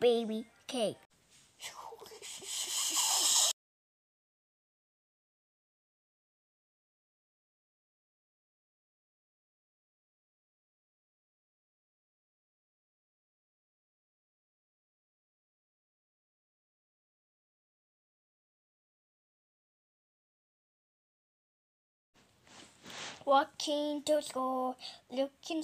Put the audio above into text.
baby cake. Walking to school, looking